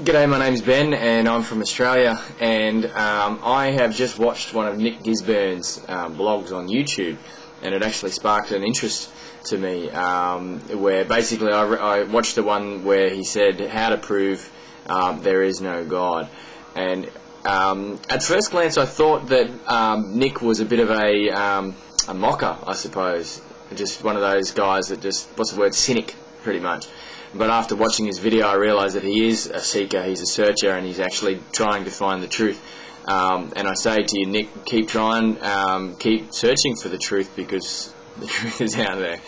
G'day, my name's Ben, and I'm from Australia. And um, I have just watched one of Nick Gisburne's um, blogs on YouTube, and it actually sparked an interest to me. Um, where basically I, I, watched the one where he said how to prove um, there is no God. And um, at first glance, I thought that um, Nick was a bit of a, a mocker, I suppose, just one of those guys that just what's the word cynic, pretty much. But after watching his video, I realised that he is a seeker, he's a searcher, and he's actually trying to find the truth. Um, and I say to you, Nick, keep trying, um, keep searching for the truth because the truth is out there.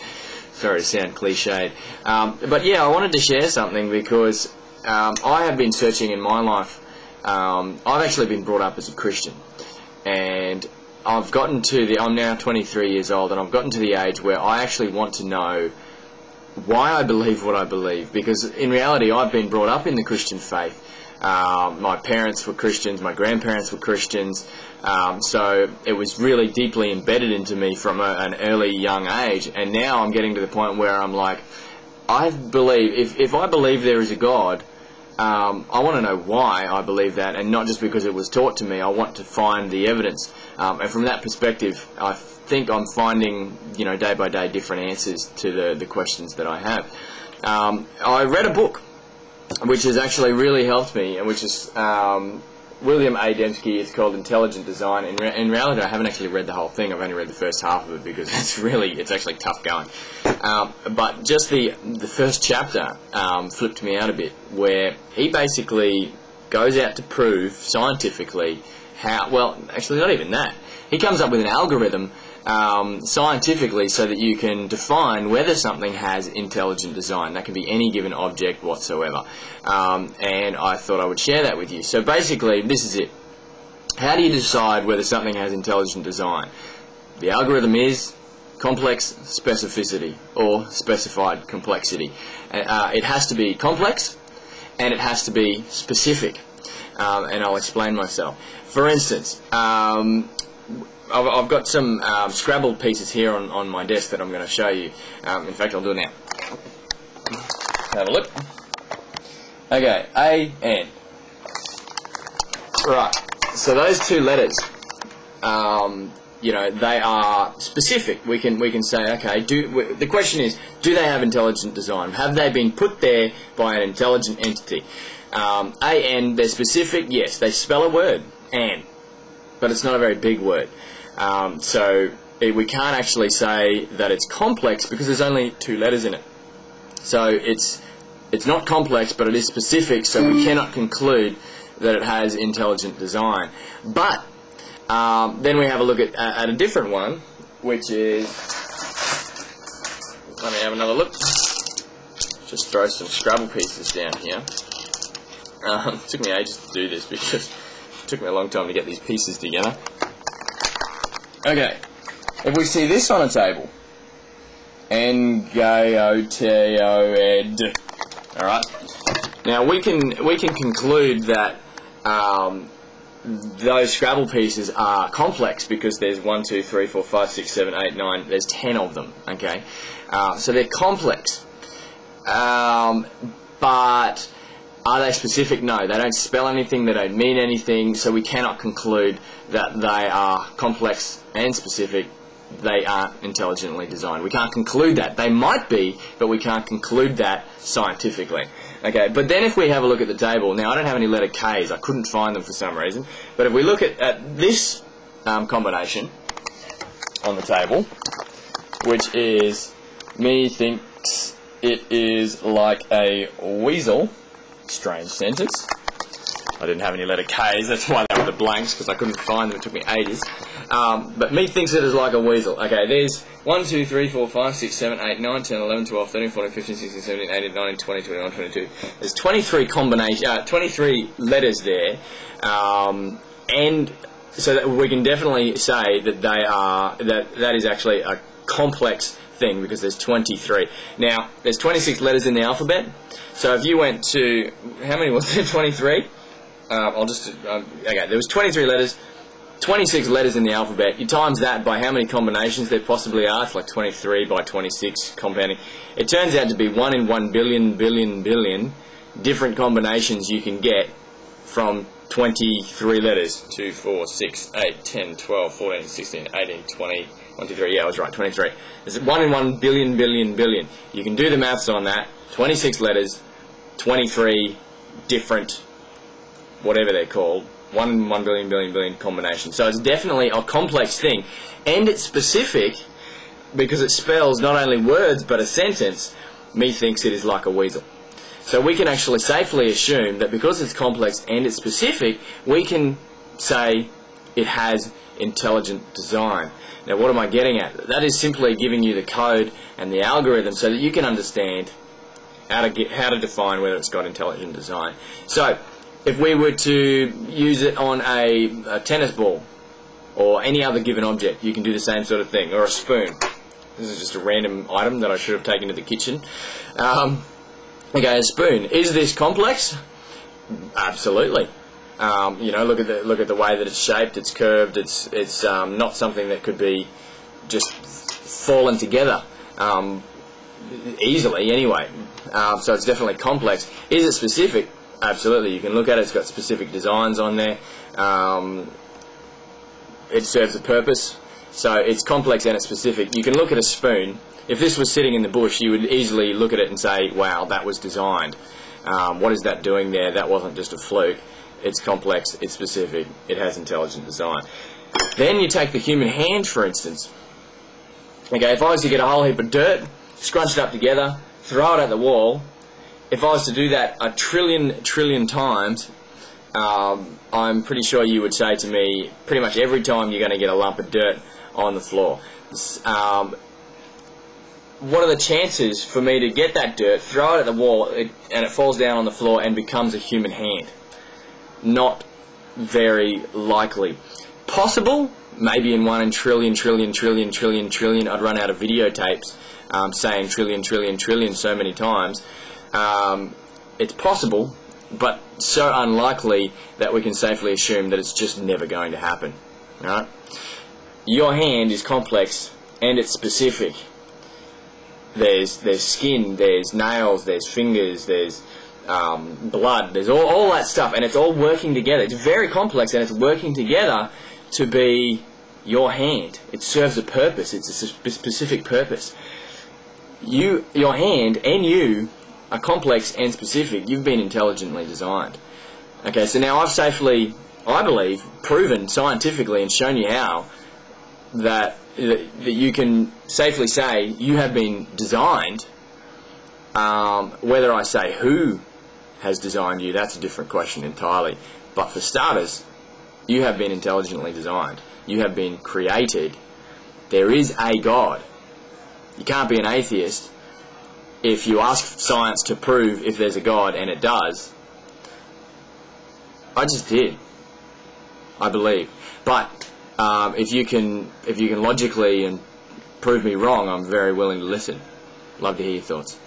Sorry to sound cliched. Um, but yeah, I wanted to share something because um, I have been searching in my life. Um, I've actually been brought up as a Christian. And I've gotten to the, I'm now 23 years old, and I've gotten to the age where I actually want to know why I believe what I believe. Because in reality, I've been brought up in the Christian faith. Um, my parents were Christians, my grandparents were Christians, um, so it was really deeply embedded into me from a, an early young age. And now I'm getting to the point where I'm like, I believe, if, if I believe there is a God, um, I want to know why I believe that, and not just because it was taught to me. I want to find the evidence, um, and from that perspective, I think I'm finding, you know, day by day different answers to the, the questions that I have. Um, I read a book which has actually really helped me, and which is um, William A. Dembski. It's called Intelligent Design. In, re- in, reality, I haven't actually read the whole thing. I've only read the first half of it because it's really, it's actually tough going. Um, but just the the first chapter um, flipped me out a bit, where he basically goes out to prove scientifically how. Well, actually, not even that. He comes up with an algorithm um, scientifically so that you can define whether something has intelligent design. That can be any given object whatsoever. Um, and I thought I would share that with you. So basically, this is it. How do you decide whether something has intelligent design? The algorithm is complex specificity or specified complexity. Uh, it has to be complex and it has to be specific. Um, and I'll explain myself. For instance, um, I've, I've got some um, Scrabble pieces here on, on my desk that I'm going to show you. Um, in fact, I'll do it now. Have a look. Okay, A, N. Right, so those two letters, um, you know, they are specific. We can we can say, okay, do the question is, do they have intelligent design? Have they been put there by an intelligent entity? Um, a N, they're specific. Yes, they spell a word, and, but it's not a very big word. Um, so it, we can't actually say that it's complex because there's only two letters in it. So it's it's not complex, but it is specific. So we cannot conclude that it has intelligent design. But um, then we have a look at, at a different one, which is let me have another look. Just throw some Scrabble pieces down here. Um, it took me ages to do this because it took me a long time to get these pieces together. Okay, if we see this on a table, N-G-O-T-O-Ed, alright, now we can, we can conclude that um, those Scrabble pieces are complex because there's 1, 2, 3, 4, 5, 6, 7, 8, 9, there's 10 of them, okay? Uh, so they're complex. Um, but are they specific? No, they don't spell anything, they don't mean anything, so we cannot conclude that they are complex and specific. They aren't intelligently designed. We can't conclude that. They might be, but we can't conclude that scientifically. Okay, but then if we have a look at the table, now I don't have any letter K's, I couldn't find them for some reason, but if we look at, at this um, combination on the table, which is me thinks it is like a weasel, strange sentence. I didn't have any letter K's, that's why they were the blanks, because I couldn't find them, it took me ages. Um, but me thinks it is like a weasel. Okay, there's 1, 2, 3, 4, 5, 6, 7, 8, 9, 10, 11, 12, 13, 14, 15, 16, 17, 18, 19, 20, 21, 22. There's 23 combination, uh, 23 letters there, um, and so that we can definitely say that they are, that that is actually a complex thing because there's 23. Now, there's 26 letters in the alphabet, so if you went to, how many was there, 23? Uh, I'll just, uh, okay, there was 23 letters, 26 letters in the alphabet. You times that by how many combinations there possibly are. It's like 23 by 26 compounding. It turns out to be 1 in 1 billion, billion, billion different combinations you can get from 23 letters 2, 4, 6, 8, 10, 12, 14, 16, 18, 20, 1, 2, 3. Yeah, I was right, 23. There's 1 in 1 billion, billion, billion. You can do the maths on that. 26 letters, 23 different, whatever they're called, 1 in 1 billion, billion, billion combinations. So it's definitely a complex thing. And it's specific because it spells not only words but a sentence. Methinks it is like a weasel. So we can actually safely assume that because it's complex and it's specific, we can say it has intelligent design. Now what am I getting at? That is simply giving you the code and the algorithm so that you can understand how to get how to define whether it's got intelligent design. So if we were to use it on a, a tennis ball or any other given object, you can do the same sort of thing, or a spoon. This is just a random item that I should have taken to the kitchen. Um, Okay, a spoon. Is this complex? Absolutely. Um, you know, look at the look at the way that it's shaped. It's curved. It's it's um, not something that could be just fallen together um, easily. Anyway, uh, so it's definitely complex. Is it specific? Absolutely. You can look at it. It's got specific designs on there. Um, it serves a purpose. So it's complex and it's specific. You can look at a spoon if this was sitting in the bush, you would easily look at it and say, wow, that was designed. Um, what is that doing there? That wasn't just a fluke. It's complex, it's specific, it has intelligent design. Then you take the human hand, for instance. Okay, if I was to get a whole heap of dirt, scrunch it up together, throw it at the wall, if I was to do that a trillion, trillion times, um, I'm pretty sure you would say to me, pretty much every time you're going to get a lump of dirt on the floor. Um, what are the chances for me to get that dirt, throw it at the wall, it, and it falls down on the floor and becomes a human hand? Not very likely. Possible? Maybe in one in trillion, trillion, trillion, trillion, trillion. I'd run out of videotapes um, saying trillion, trillion, trillion so many times. Um, it's possible, but so unlikely that we can safely assume that it's just never going to happen. Right? Your hand is complex and it's specific there's there's skin, there's nails, there's fingers, there's um, blood, there's all, all that stuff, and it's all working together. It's very complex, and it's working together to be your hand. It serves a purpose. It's a specific purpose. You, your hand, and you are complex and specific. You've been intelligently designed. Okay, so now I've safely, I believe, proven scientifically and shown you how that that you can safely say you have been designed. Um, whether I say who has designed you, that's a different question entirely. But for starters, you have been intelligently designed. You have been created. There is a God. You can't be an atheist if you ask science to prove if there's a God, and it does. I just did. I believe. But um, if you can if you can logically and prove me wrong, I'm very willing to listen. Love to hear your thoughts.